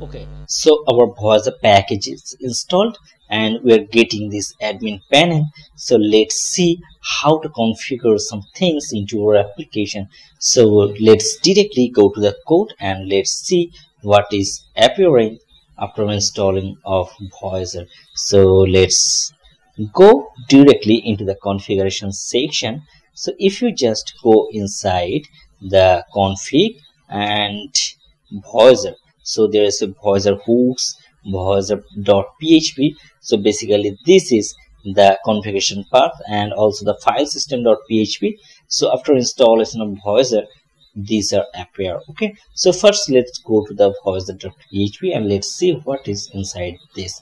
okay so our Voyager package is installed and we're getting this admin panel. So let's see how to configure some things into our application. So let's directly go to the code and let's see what is appearing after installing of Voyager so let's go directly into the configuration section. So if you just go inside the config and Voyager so there is a Voyager hooks Voyager.php so basically this is the configuration path and also the file system.php so after installation of Voyager these are appear okay? So first let's go to the Voyager.php and let's see what is inside this.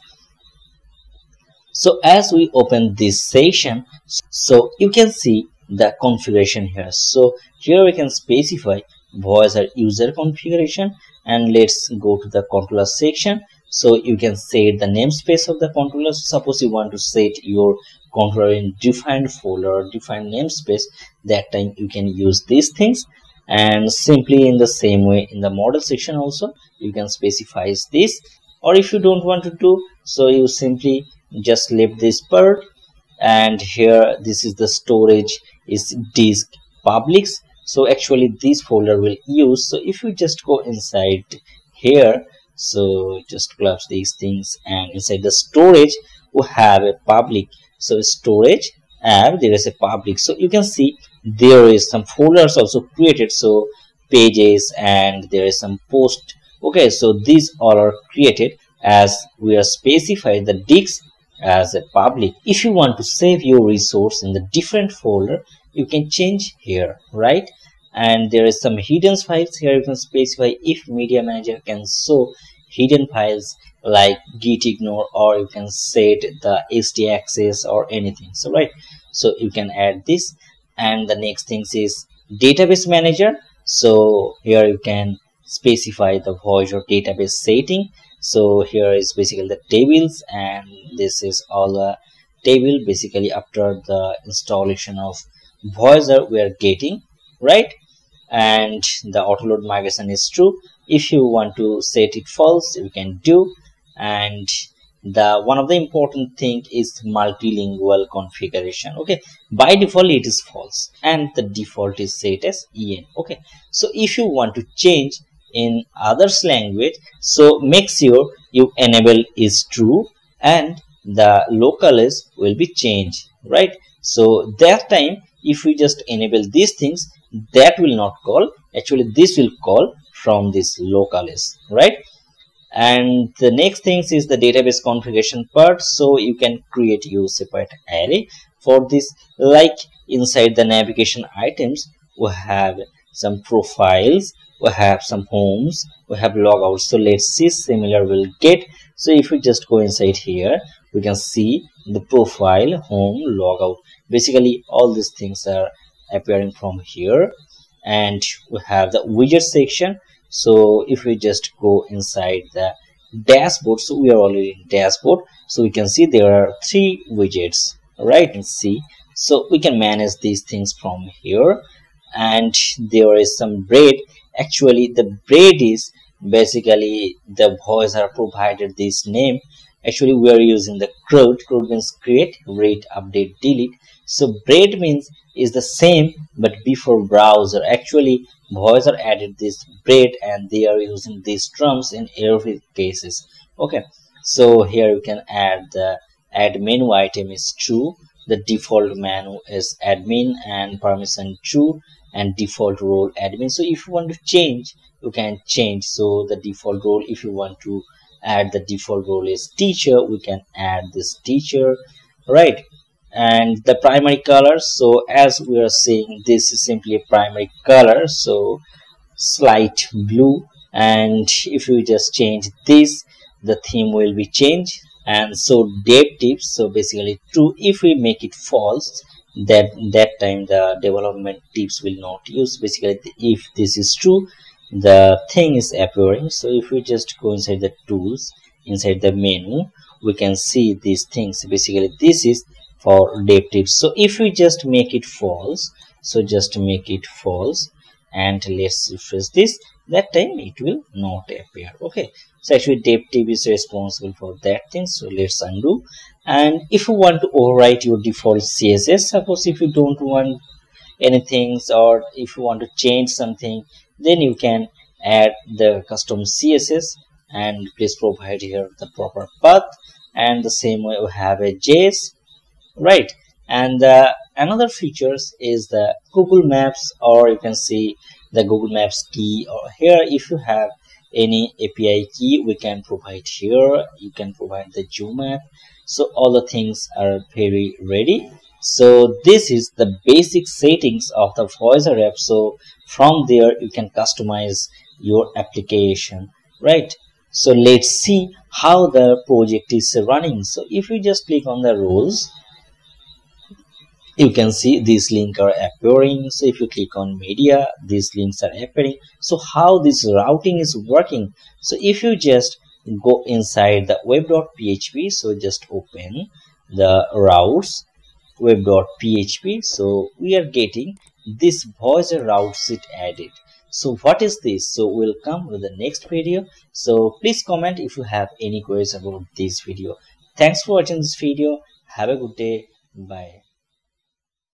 So as we open this session so you can see the configuration here. So here we can specify Voyager user configuration and let's go to the controller section. So you can set the namespace of the controller. Suppose you want to set your controller in defined folder defined namespace. That time you can use these things. And simply in the same way in the model section also you can specify this. Or if you don't want to do so you simply just leave this part. And here this is the storage is disk publics so actually this folder will use so if you just go inside here so just collapse these things and inside the storage we have a public so storage and there is a public. So you can see there is some folders also created so pages and there is some post. Okay so these all are created as we are specified the disk as a public. If you want to save your resource in the different folder you can change here right? And there is some hidden files here. You can specify if media manager can show hidden files like git ignore or you can set the htaccess or anything. So right. So you can add this. And the next thing is database manager. So here you can specify the Voyager database setting. So here is basically the tables. And this is all the table basically after the installation of Voyager we are getting right? And the autoload migration is true. If you want to set it false you can do. And the one of the important thing is multilingual configuration okay? By default it is false. And the default is set as en okay? So if you want to change in others language so make sure you enable is true and the local is will be changed right? So that time if we just enable these things that will not call. Actually this will call from this localist right? And the next things is the database configuration part. So you can create your separate array for this. Like inside the navigation items we have some profiles we have some homes we have logouts so let's see similar will get. So if we just go inside here we can see the profile home logout basically all these things are appearing from here. And we have the widget section. So if we just go inside the dashboard so we are already in dashboard. So we can see there are three widgets right? And see. So we can manage these things from here and there is some BREAD actually the BREAD is basically the Voyager provided this name. Actually we are using the CRUD CRUD means create read update delete. So BREAD means is the same but before browser. Actually Voyager added this BREAD and they are using these terms in every cases. Okay so here you can add the add menu item is true. The default menu is admin and permission true and default role admin. So if you want to change you can change. So the default role if you want to add the default role is teacher we can add this teacher right? And the primary color so as we are seeing this is simply a primary color so slight blue. And if you just change this the theme will be changed. And so dev tips so basically true. If we make it false that that time the development tips will not use. Basically if this is true the thing is appearing. So if we just go inside the tools inside the menu we can see these things. Basically this is for dev tips. So if we just make it false so just make it false and let's refresh this that time it will not appear. Okay. So actually dev team is responsible for that thing. So let's undo and if you want to overwrite your default css suppose if you don't want anything or if you want to change something then you can add the custom css and please provide here the proper path and the same way we have a js right? And uh, another features is the google maps or you can see the google maps key or here. If you have any api key we can provide here. You can provide the zoom map so all the things are very ready. So this is the basic settings of the voyager app so from there you can customize your application right? So let's see how the project is running. So if you just click on the roles you can see these links are appearing. So if you click on media these links are appearing. So how this routing is working? So if you just go inside the web.php so just open the routes web.php so we are getting this voyager route set added. So what is this? So we'll come with the next video. So please comment if you have any queries about this video. Thanks for watching this video. Have a good day. Bye